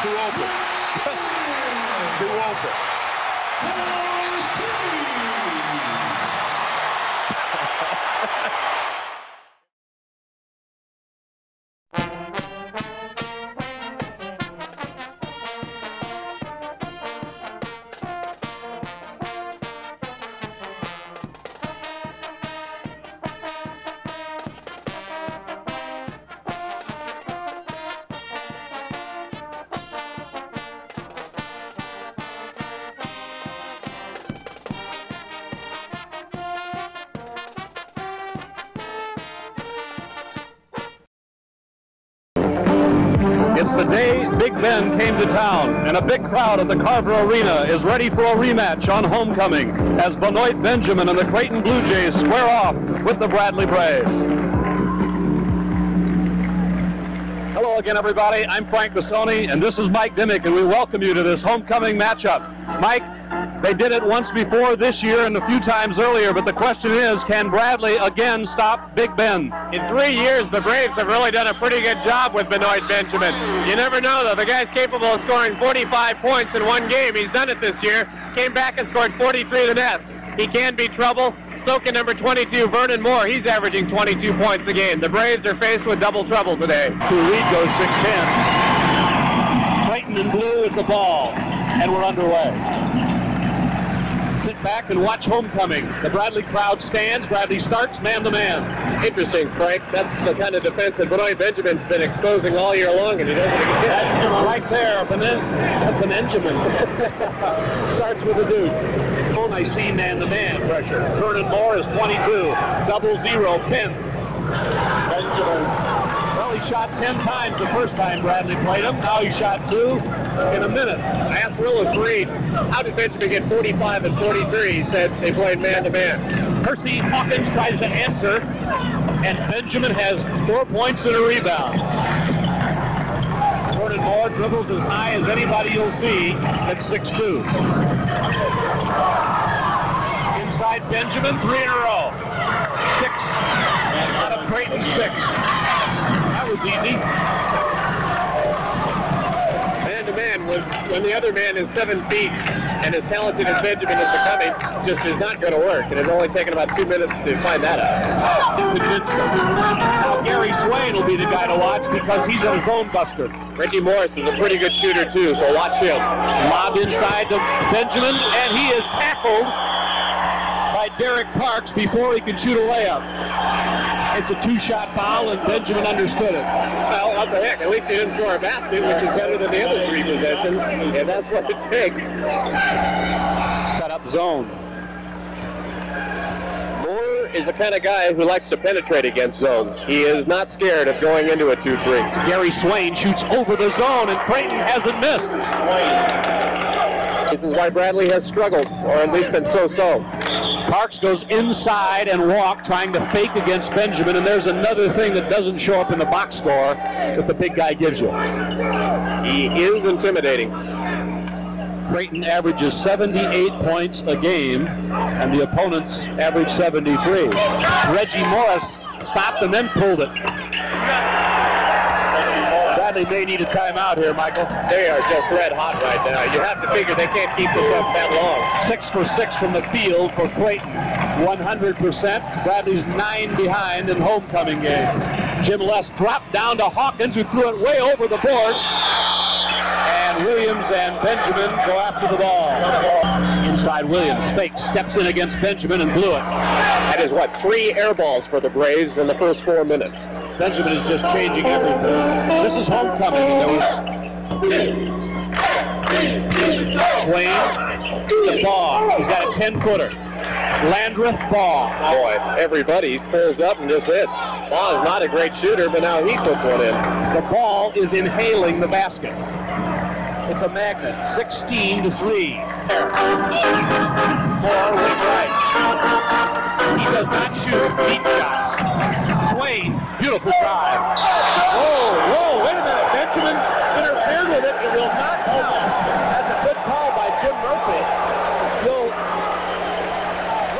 Too open. Too open. crowd at the Carver Arena is ready for a rematch on homecoming as Benoit Benjamin and the Creighton Blue Jays square off with the Bradley Braves. Hello again, everybody. I'm Frank Bassoni, and this is Mike Dimick, and we welcome you to this homecoming matchup. Mike, they did it once before this year and a few times earlier, but the question is, can Bradley again stop Big Ben? In three years, the Braves have really done a pretty good job with Benoit Benjamin. You never know, though. The guy's capable of scoring 45 points in one game. He's done it this year. Came back and scored 43 the net. He can be trouble. So can number 22, Vernon Moore. He's averaging 22 points a game. The Braves are faced with double trouble today. To lead goes 6'10". Creighton in blue is the ball, and we're underway. Sit back and watch homecoming. The Bradley crowd stands. Bradley starts man to man. Interesting, Frank. That's the kind of defense that Benoit Benjamin's been exposing all year long, and he doesn't get Right there, an Benjamin. Starts with a dude. Oh, I see man-to-man pressure. Vernon Moore is 22. Double zero pin. Benjamin. Well, he shot 10 times the first time Bradley played him. Now he shot two in a minute. I asked Willis Reed, how did Benjamin get 45 and 43? He said they played man-to-man. Hersey Hawkins tries to answer, and Benjamin has four points and a rebound. Vernon Moore dribbles as high as anybody you'll see at 6'2". Inside Benjamin, three in a row. Six. Out of Creighton, six. That easy. Man-to-man, when, when the other man is seven feet and as talented as Benjamin is becoming, just is not going to work. And it's only taken about two minutes to find that out. Gary Swain will be the guy to watch because he's a zone buster. Reggie Morris is a pretty good shooter, too, so watch him. Lob inside to Benjamin, and he is tackled by Derek Parks before he can shoot a layup. It's a two-shot foul, and Benjamin understood it. Well, what the heck? At least he didn't score a basket, which is better than the other three possessions, and that's what it takes. Set up zone. Moore is the kind of guy who likes to penetrate against zones. He is not scared of going into a 2-3. Gary Swain shoots over the zone, and Creighton hasn't missed. This is why Bradley has struggled, or at least been so-so. Parks goes inside and walk, trying to fake against Benjamin, and there's another thing that doesn't show up in the box score that the big guy gives you. He is intimidating. Creighton averages 78 points a game, and the opponents average 73. Reggie Morris stopped and then pulled it. Bradley may need a timeout here, Michael. They are just red hot right now. You have to figure they can't keep this up that long. Six for six from the field for Creighton. 100%. Bradley's nine behind in homecoming game. Jim Les dropped down to Hawkins, who threw it way over the board. And Williams and Benjamin go after the ball. Inside Williams, fake, steps in against Benjamin and blew it. That is, what, three air balls for the Braves in the first four minutes. Benjamin is just changing everything. This is homecoming. Swain, the ball. He's got a 10-footer. Landreth ball. Boy, everybody pulls up and just hits. Ball is not a great shooter, but now he puts one in. The ball is inhaling the basket. It's a magnet. 16 to 3. Moore wing right. He does not shoot deep shots. Swain, beautiful drive. Whoa, whoa, wait a minute. Benjamin interfered with it. It will not count. That's a good call by Jim Murphy. You'll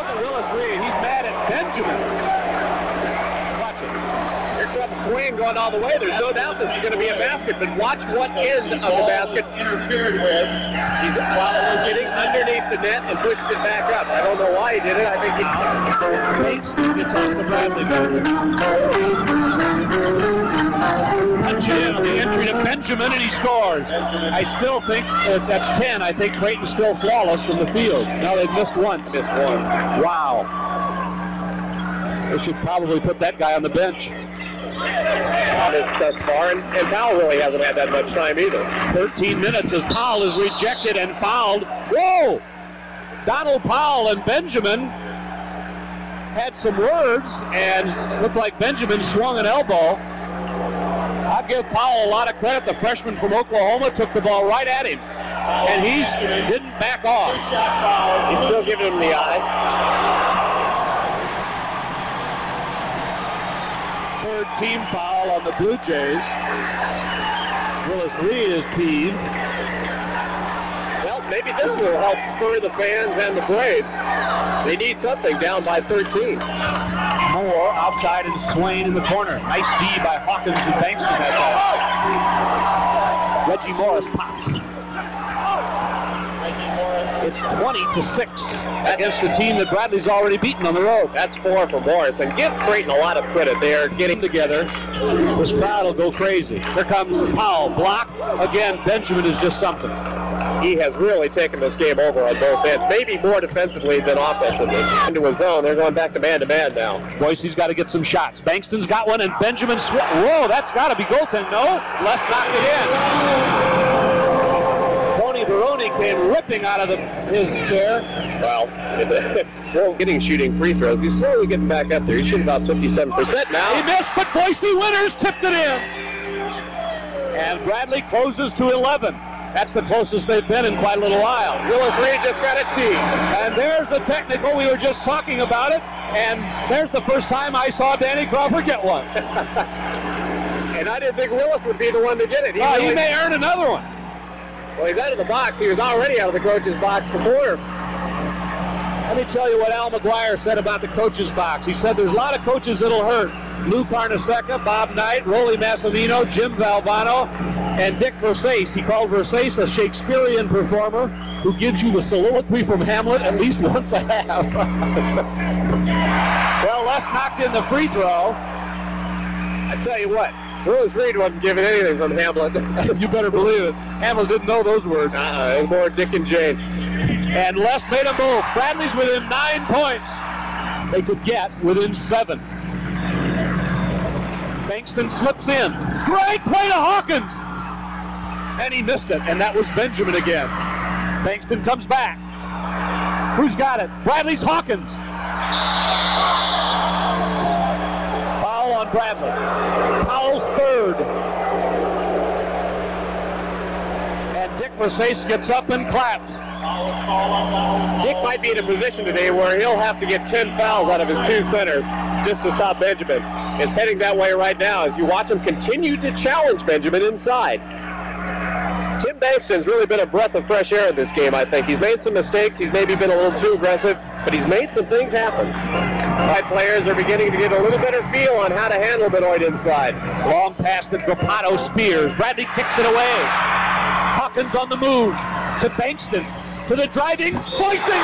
look at Willis Reed. He's mad at Benjamin. Watch it. Here comes Swain going run all the way. There's no doubt this is going to be a basket, but watch what end of the basket interfered with. He's well, getting underneath the net and pushed it back up. I don't know why he did it. I think he Bates gets off the Bradley Punch in on the entry to Benjamin, and he scores. I still think uh, that's 10. I think Creighton's still flawless from the field. Now they've missed one. missed one. Wow. They should probably put that guy on the bench. This thus far, and, and Powell really hasn't had that much time either. 13 minutes as Powell is rejected and fouled. Whoa! Donald Powell and Benjamin had some words and looked like Benjamin swung an elbow. I give Powell a lot of credit. The freshman from Oklahoma took the ball right at him, and he didn't back off. He's still giving him the eye. Third team foul on the Blue Jays. Willis Reed is peeved. Well, maybe this will help spur the fans and the Braves. They need something down by 13. Moore outside and Swain in the corner. Nice D by Hawkins and ball. Reggie Morris pops. It's 20 to 6 against a team that Bradley's already beaten on the road. That's four for Morris, and give Creighton a lot of credit. They are getting Together, this crowd will go crazy. Here comes Powell, blocked. Again, Benjamin is just something. he has really taken this game over on both ends, maybe more defensively than offensively. Into his zone, they're going back to man-to-man now. Voise's got to get some shots. Bankston's got one, and Benjamin sw- Whoa, that's got to be goaltending. No, Les knocked it in. Baroni came ripping out of the, his chair. Well, well, getting shooting free throws. He's slowly getting back up there. He's shooting about 57% now. He missed, but Voise Winters tipped it in. And Bradley closes to 11. That's the closest they've been in quite a little while. Willis Reed just got a tee. And there's the technical. We were just talking about it. And there's the first time I saw Danny Crawford get one. And I didn't think Willis would be the one to get it. He, Oh, he may earn another one. Well, he's out of the box. He was already out of the coach's box before. Let me tell you what Al McGuire said about the coach's box. He said there's a lot of coaches that'll hurt. Lou Carnesecca, Bob Knight, Rolly Massimino, Jim Valvano, and Dick Versace. He called Versace a Shakespearean performer who gives you the soliloquy from Hamlet at least once a half. well, Les knocked in the free throw. I tell you what, Willis Reed wasn't giving anything from Hamlet. you better believe it. Hamlet didn't know those words. uh-uh, it was more Dick and Jane. And Les made a move. Bradley's within nine points. They could get within seven. Bankston slips in. Great play to Hawkins. And he missed it, and that was Benjamin again. Bankston comes back. Who's got it? Bradley's Hawkins. Bradley. Powell's third. And Dick Versace gets up and claps. Dick might be in a position today where he'll have to get 10 fouls out of his two centers just to stop Benjamin. It's heading that way right now as you watch him continue to challenge Benjamin inside. Tim Bankston's really been a breath of fresh air in this game, I think. He's made some mistakes. He's maybe been a little too aggressive, but he's made some things happen. My players are beginning to get a little better feel on how to handle Benoit inside. Long pass to Grapato Spears. Bradley kicks it away. Hawkins on the move to Bankston. To the driving, Boyson!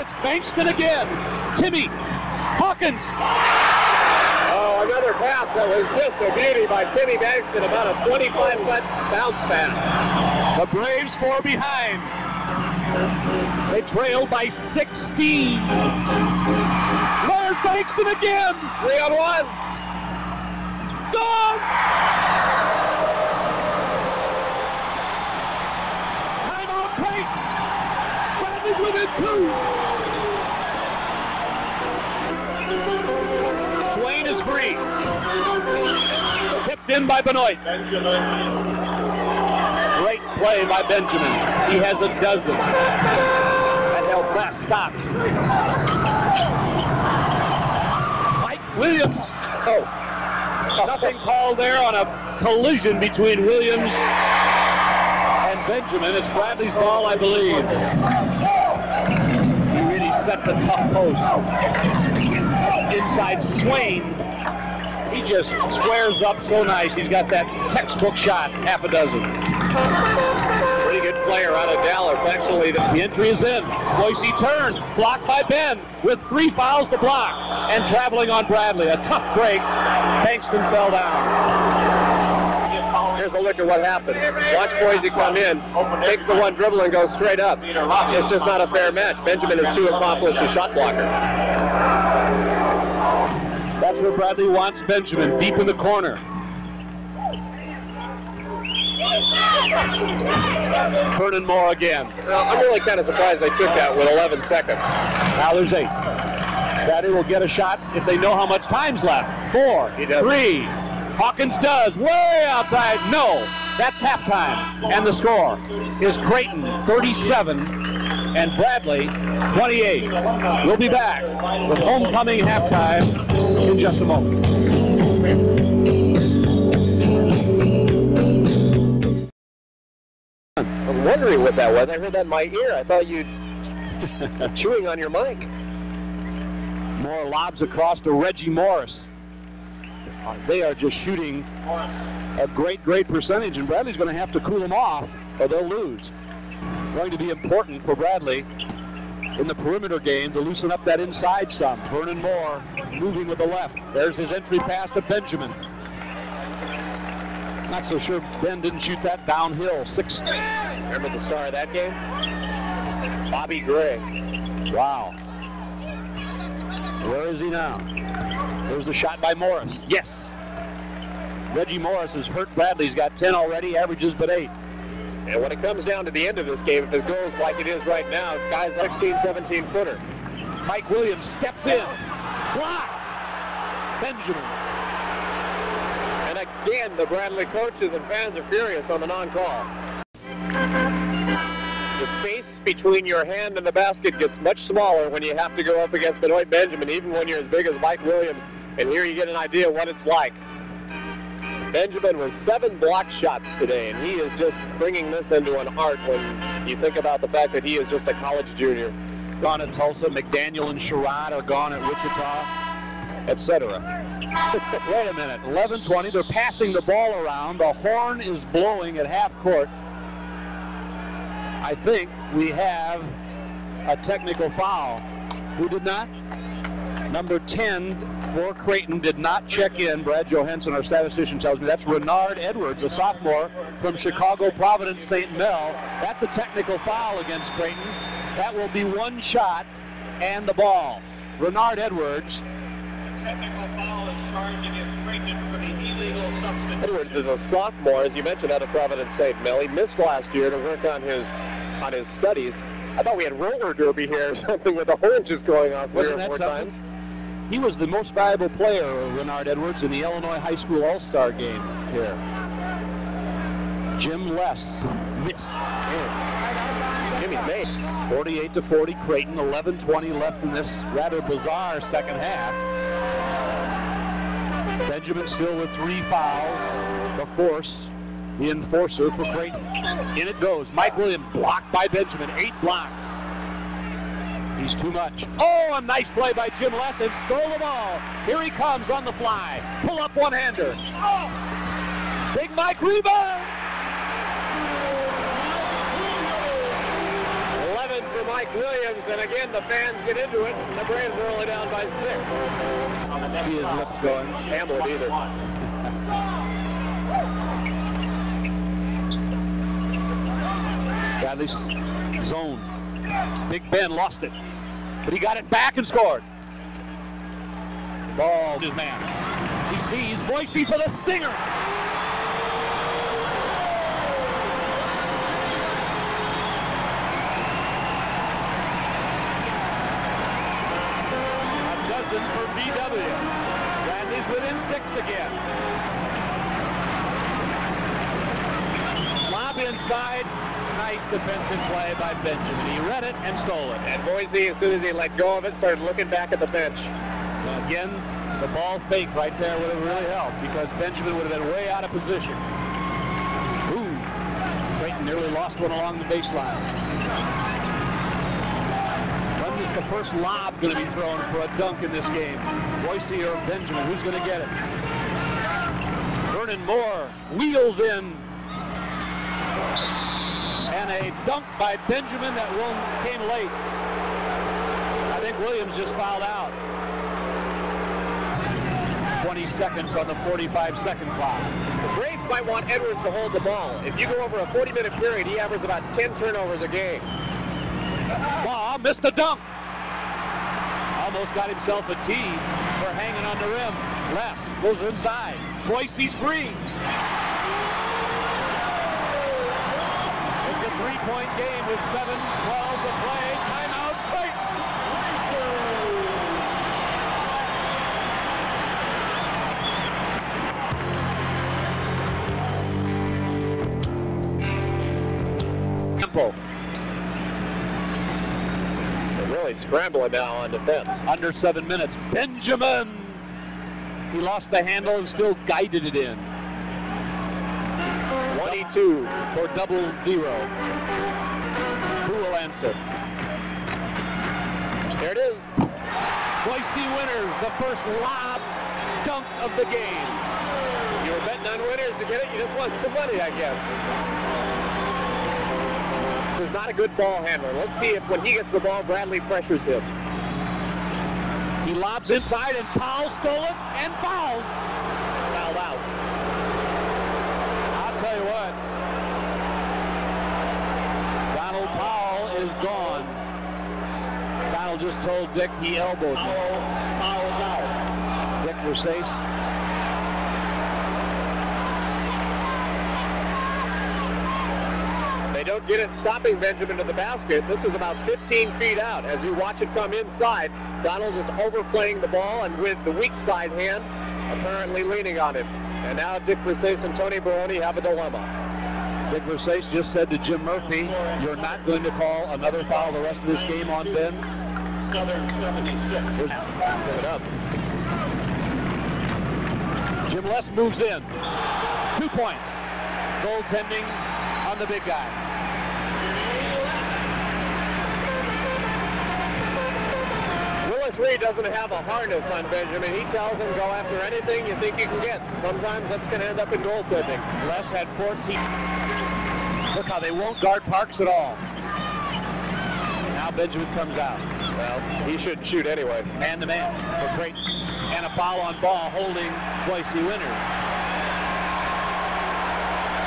It's Bankston again. Timmy. Hawkins. Oh, another pass that was just a beauty by Timmy Bankston, about a 25-foot bounce pass. The Braves four behind. They trail by 16. There's Bankston again. Three on one. Gone! Timeout break! Bradley's within two! Swain is free. Tipped in by Benoit. Benjamin. Great play by Benjamin. He has a dozen. That helps stopped. Mike Williams. Oh. Nothing called there on a collision between Williams and Benjamin. It's Bradley's ball, I believe. He really set the tough post. inside Swain. He just squares up so nice. He's got that textbook shot, half a dozen. Pretty good player out of Dallas. Actually, The entry is in. Voise turns, blocked by Ben with three fouls to block. And traveling on Bradley, a tough break. Bankston fell down. here's a look at what happens. Watch Voise come in, takes the one dribble and goes straight up. It's just not a fair match. Benjamin is too accomplished a shot blocker. That's where Bradley wants Benjamin, deep in the corner. Vernon Moore again. Well, I'm really kind of surprised they took that with 11 seconds. Now there's eight. Bradley will get a shot if they know how much time's left. Four, three. Hawkins does. Way outside. No. That's halftime. And the score is Creighton 37 and Bradley 28. We'll be back with homecoming halftime in just a moment. Wondering what that was. I heard that in my ear. I thought you chewing on your mic. More lobs across to Reggie Morris. Uh, They are just shooting a great, great percentage, and Bradley's going to have to cool them off, or they'll lose. Going to be important for Bradley in the perimeter game to loosen up that inside some. Vernon Moore moving with the left. There's his entry pass to Benjamin. Not so sure Ben didn't shoot that downhill. Six. Remember the star of that game? Bobby Gray. Wow. Where is he now? There's the shot by Morris. Yes. Reggie Morris has hurt Bradley. He's got 10 already, averages but 8. And when it comes down to the end of this game, if it goes like it is right now, guys 16, 17 footer. Mike Williams steps in. Block. Benjamin. Again, the Bradley coaches and fans are furious on the non-call. The space between your hand and the basket gets much smaller when you have to go up against Benoit Benjamin, even when you're as big as Mike Williams. And here you get an idea what it's like. Benjamin was seven block shots today, and he is just bringing this into an art when you think about the fact that he is just a college junior. Gone at Tulsa. McDaniel and Sherrod are gone at Wichita, etc. Wait a minute. 11-20. They're passing the ball around. The horn is blowing at half court. I think we have a technical foul. Who did not? Number 10 for Creighton did not check in. Brad Johansson, our statistician, tells me that's Renard Edwards, a sophomore from Chicago Providence St. Mel. That's a technical foul against Creighton. That will be one shot and the ball. Renard Edwards. Edwards is a sophomore, as you mentioned, out of Providence St. Mel. He missed last year to work on his on his studies. I thought we had roller derby here or something with the horn just going off three Wasn't or four something? times. He was the most valuable player, Renard Edwards, in the Illinois High School All-Star game here. Jim Les missed. Jimmy's made. 48 to 40, Creighton. 11:20 left in this rather bizarre second half. Benjamin still with three fouls. Of course, the enforcer for Creighton. In it goes. Mike Williams blocked by Benjamin. Eight blocks. He's too much. Oh, a nice play by Jim Les and stole the ball. Here he comes on the fly. Pull up one-hander. Oh! Big Mike rebound. 11 for Mike Williams, and again the fans get into it. and The Braves are only down by six. See his lips going. Handle it either. Bradley's zone. Big Ben lost it. But he got it back and scored. Ball, his man. He sees Voise for the stinger. Defensive play by Benjamin. He read it and stole it. And Voise, as soon as he let go of it, started looking back at the bench. Again, the ball fake right there would have really helped because Benjamin would have been way out of position. Ooh, Creighton nearly lost one along the baseline. From the the first lob going to be thrown for a dunk in this game? Voise or Benjamin? Who's going to get it? Vernon Moore wheels in. A dunk by Benjamin that one came late. I think Williams just fouled out. 20 seconds on the 45-second clock. The Braves might want Edwards to hold the ball. If you go over a 40-minute period, he averages about 10 turnovers a game. Wow, missed the dunk. Almost got himself a tee for hanging on the rim. Left, goes inside. Voise's free. It's a three-point game with 7-12 to play. Timeout, Creighton. Tempo. They're really scrambling now on defense. Under seven minutes. Benjamin. He lost the handle and still guided it in. 22 for double zero. Who will answer? There it is. Voise Winters, the first lob dunk of the game. You were betting on Winters to get it. You just want some money, I guess. He's not a good ball handler. Let's see if when he gets the ball, Bradley pressures him. He lobs inside and Powell stole it and fouled. Fouled out. I'll tell you what. Donald Powell is gone. Donald just told Dick he elbowed me. Powell's out. Dick Versace. They don't get it stopping Benjamin to the basket. This is about 15 feet out. As you watch it come inside, Donald is overplaying the ball and with the weak side hand apparently leaning on him. And now Dick Versace and Tony Baroni have a dilemma. Dick Versace just said to Jim Murphy, you're not going to call another foul the rest of this game on Ben. Southern 76. Give it up. Jim Les moves in. Two points. Goaltending on the big guy. Willis Reed doesn't have a harness on Benjamin. He tells him go after anything you think you can get. Sometimes that's going to end up in goaltending. Les had 14. Look how they won't guard Parks at all. Now Benjamin comes out. Well, he shouldn't shoot anyway. Man to man for Creighton. And a foul on ball holding Voise Winters.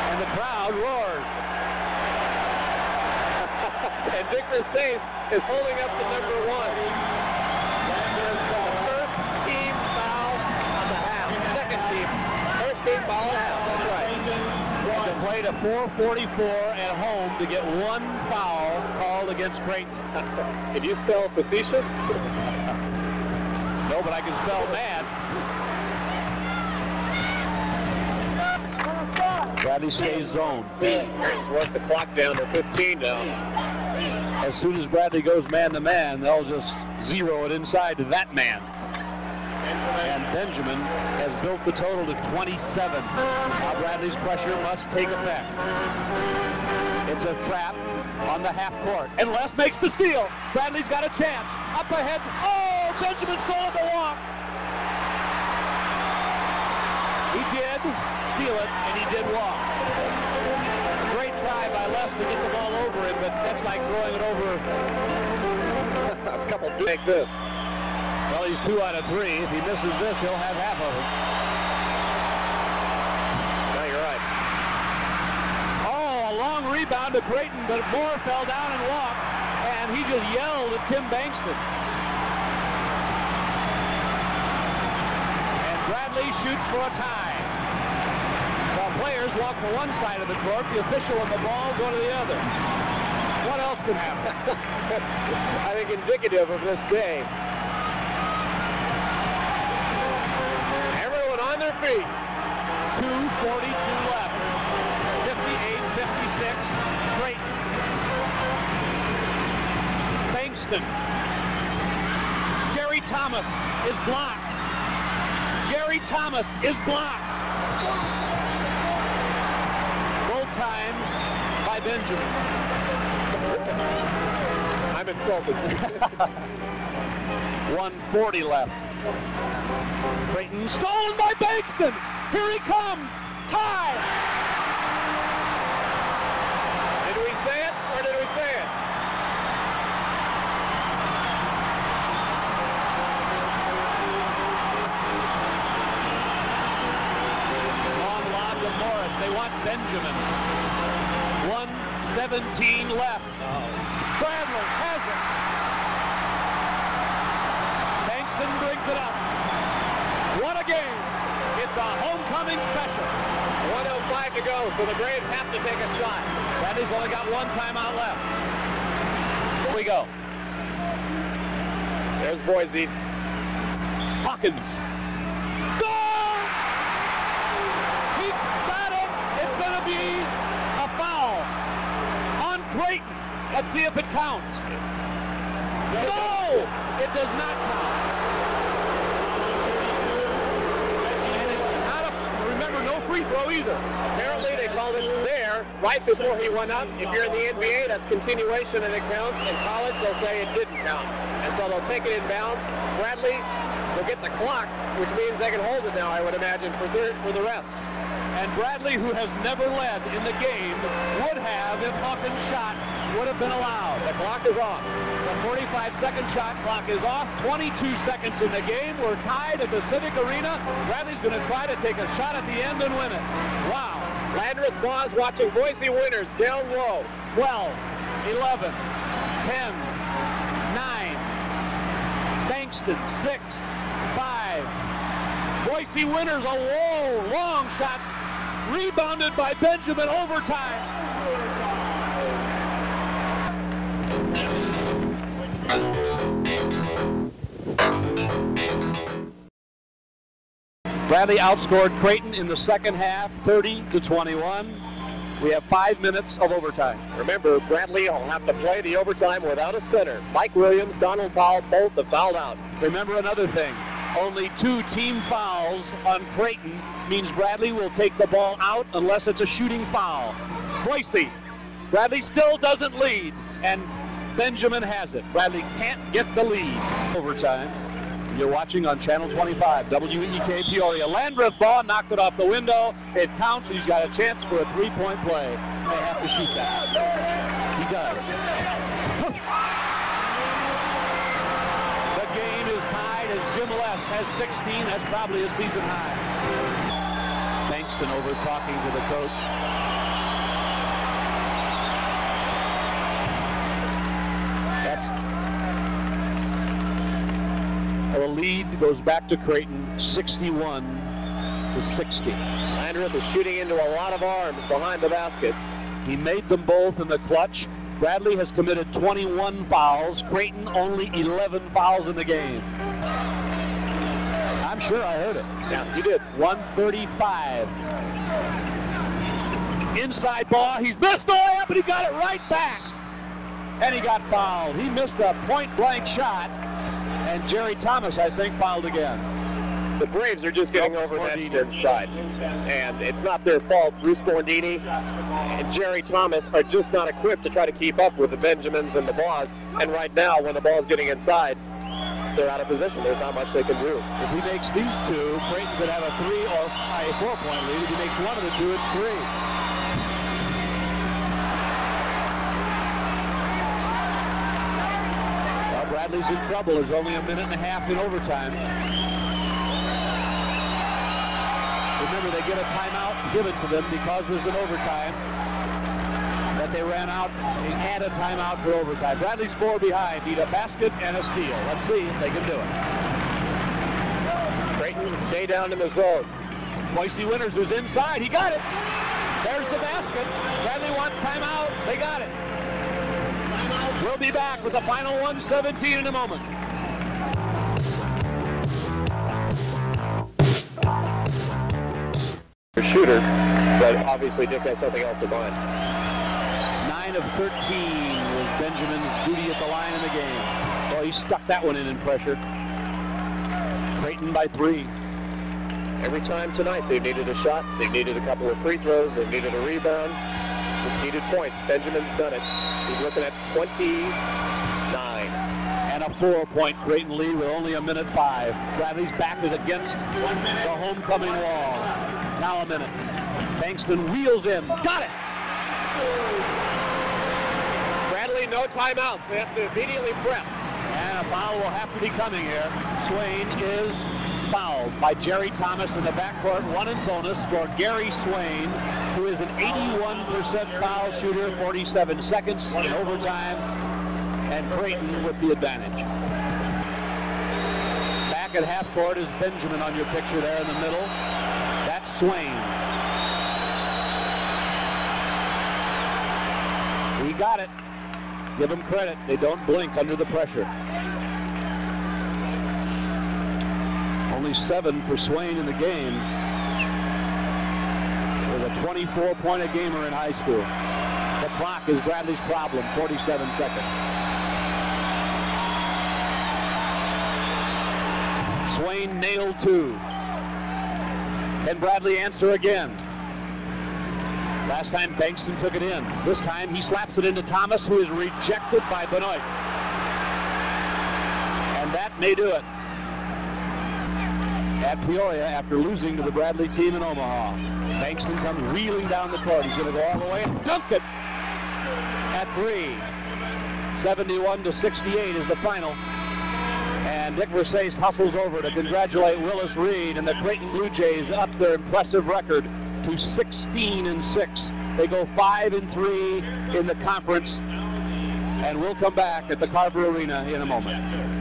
And the crowd roars. and Dick Versace is holding up the number one. First team foul on the half. Second team. First team foul on the half. That's right. To play to 444 at home to get one foul called against Creighton. Can you spell facetious? No, but I can spell mad. Bradley stays zone. Creighton's worked the clock down to 15 now. As soon as Bradley goes man to man, they'll just zero it inside to that man. And Benjamin has built the total to 27. Now Bradley's pressure must take effect. It's a trap on the half court. And Les makes the steal. Bradley's got a chance. Up ahead. Oh, Benjamin stole the walk. He did steal it, and he did walk. Great try by Les to get the ball over him, but that's like throwing it over. a couple like this. Well, he's two out of three. If he misses this, he'll have half of it. No, you're right. Oh, a long rebound to Creighton, but Moore fell down and walked, and he just yelled at Tim Bankston. And Bradley shoots for a tie. While players walk to one side of the court, the official and the ball go to the other. What else could happen? I think indicative of this game. Their feet. 2.42 left. 58-56. Creighton. Bankston. Jerry Thomas is blocked. Jerry Thomas is blocked. Both times by Benjamin. I'm insulted. 140 left. Creighton stolen by Bankston. Here he comes. Tie. Did we say it or did we say it? Long lob to Morris. They want Benjamin. 117 left. Bradley has it. Bankston brings it up. What a game. It's a homecoming special. 105 to go, so the Braves have to take a shot. Bradley's only got one timeout left. Here we go. There's Voise. Hawkins. Goal! He got it. It's going to be a foul on Creighton. Let's see if it counts. No! It does not count. And it's not a, remember, no free throw either. Apparently they called it there right before he went up. If you're in the NBA, that's continuation and it counts. In college, they'll say it didn't count. And so they'll take it in bounds. Bradley will get the clock, which means they can hold it now, I would imagine, for, the, for the rest. And Bradley, who has never led in the game, would have if Hawkins' shot would have been allowed. The clock is off. The 45-second shot clock is off. 22 seconds in the game. We're tied at the Civic Arena. Bradley's going to try to take a shot at the end and win it. Wow. Landreth Boz watching Voise Winters down low. 12, 11, 10, 9, Bankston, 6, 5. Voise Winters, a low, long shot, rebounded by Benjamin overtime. Bradley outscored Creighton in the second half, 30 to 21. We have five minutes of overtime. Remember, Bradley will have to play the overtime without a center. Mike Williams, Donald Powell, both have fouled out. Remember another thing. Only two team fouls on Creighton means Bradley will take the ball out unless it's a shooting foul. Voise. Bradley still doesn't lead, and Benjamin has it. Bradley can't get the lead. Overtime. You're watching on Channel 25, WEK Peoria. Landreth ball knocked it off the window. It counts. He's got a chance for a three-point play. They have to shoot that. He does. The game is tied as Jim Les has 16. That's probably a season high. Thanks Bankston over talking to the coach. Lead goes back to Creighton, 61 to 60. Landreth is shooting into a lot of arms behind the basket. He made them both in the clutch. Bradley has committed 21 fouls. Creighton only 11 fouls in the game. I'm sure I heard it. Yeah, you did. 135. Inside ball. He's missed the layup, and he got it right back. And he got fouled. He missed a point-blank shot. And Jerry Thomas, I think, fouled again. The Braves are just getting Nope, overmatched Gordini. inside. And it's not their fault. Bruce Gordini and Jerry Thomas are just not equipped to try to keep up with the Benjamins and the Boss. And right now, when the ball's getting inside, they're out of position. There's not much they can do. If he makes these two, Creighton could have a three or a four-point lead. If he makes one of the two, it's three. Bradley's in trouble. There's only a minute and a half in overtime. Remember, they get a timeout given to them because there's an overtime. That they ran out and add a timeout for overtime. Bradley's four behind. Need a basket and a steal. Let's see if they can do it. Creighton stay down in the zone. Voise Winters is inside. He got it. There's the basket. Bradley wants timeout. They got it. We'll be back with the final 117 in a moment. Shooter, but obviously Dick has something else in mind. 9 of 13 was Benjamin's duty at the line in the game. Well, he stuck that one in in pressure. Creighton by three. Every time tonight they've needed a shot, they've needed a couple of free throws, they've needed a rebound, just needed points. Benjamin's done it. He's looking at 29 and a four-point Creighton lead with only a minute five. Bradley's back is against the homecoming wall. Now a minute. Bankston wheels in. Got it! Bradley, no timeouts. They have to immediately press. And a foul will have to be coming here. Swain is fouled by Jerry Thomas in the backcourt. One in bonus for Gary Swain, who is an 81% foul shooter, 47 seconds in overtime, and Creighton with the advantage. Back at half court is Benjamin on your picture there in the middle. That's Swain. He got it. Give him credit. They don't blink under the pressure. Only seven for Swain in the game. With a 24-point-a-gamer in high school. The clock is Bradley's problem, 47 seconds. Swain nailed two. Can Bradley answer again? Last time Bankston took it in. This time he slaps it into Thomas, who is rejected by Benoit. And that may do it. At Peoria, after losing to the Bradley team in Omaha, Bankston comes reeling down the court. He's going to go all the way and dunk it at three. 71 to 68 is the final. And Dick Versace hustles over to congratulate Willis Reed and the Creighton Blue Jays up their impressive record to 16 and 6. They go 5 and 3 in the conference. And we'll come back at the Carver Arena in a moment.